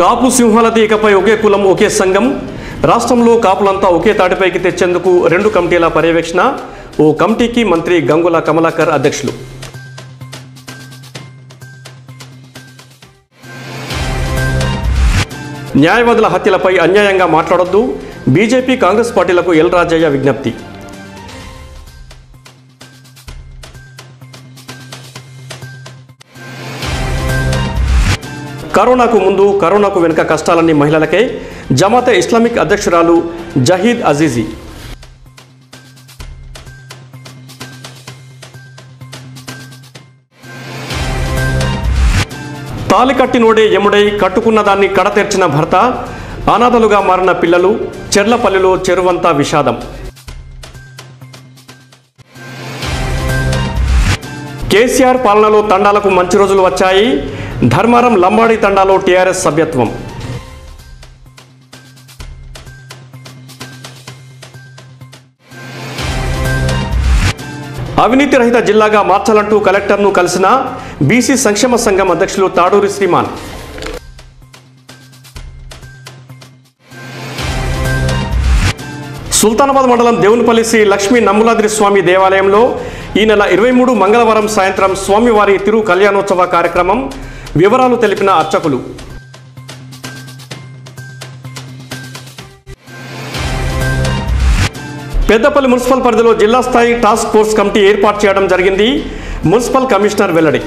కాపు సింహాలది ఇకపై ఒకే కులం ఒకే సంఘం. రాష్ట్రంలో కాపులంతా ఒకే తాటిపైకి తెచ్చేందుకు రెండు కమిటీల పర్యవేక్షణ. ఓ కమిటీకి మంత్రి గంగుల కమలాకర్ అధ్యక్షులు. న్యాయవాదుల హత్యలపై అన్యాయంగా మాట్లాడొద్దు. బీజేపీ కాంగ్రెస్ పార్టీలకు ఎల్ రాజయ్య విజ్ఞప్తి. కరోనాకు ముందు కరోనాకు వెనుక కష్టాలన్నీ మహిళలకే. జమాతే ఇస్లామిక్ అధ్యక్షురాలు జహీద్ అజీజీ. తాలి కట్టినోడే యముడై కట్టుకున్న దాన్ని కడతెర్చిన భర్త అనాథలుగా మారిన పిల్లలు చెర్లపల్లిలో చెరువంతా విషాదం. కేసీఆర్ పాలనలో తండాలకు మంచి రోజులు వచ్చాయి. ధర్మారం లంబాడి తండాలో టీఆర్ఎస్ సభ్యత్వం. అవినీతి రహిత జిల్లాగా మార్చాలంటూ కలెక్టర్ను కలిసిన బీసీ సంక్షేమ సంఘం అధ్యక్షులు తాడూరి శ్రీమాన్. సుల్తానాబాద్ మండలం దేవునిపల్లి శ్రీ లక్ష్మీ నమ్ములాద్రి స్వామి దేవాలయంలో ఈ నెల ఇరవై మూడు మంగళవారం సాయంత్రం స్వామివారి తిరు కళ్యాణోత్సవ కార్యక్రమం వివరాలు తెలిపిన అర్చకులు. పెద్దపల్లి మున్సిపల్ పరిధిలో జిల్లా స్థాయి టాస్క్ ఫోర్స్ కమిటీ ఏర్పాటు చేయడం జరిగింది. మున్సిపల్ కమిషనర్ వెల్లడి.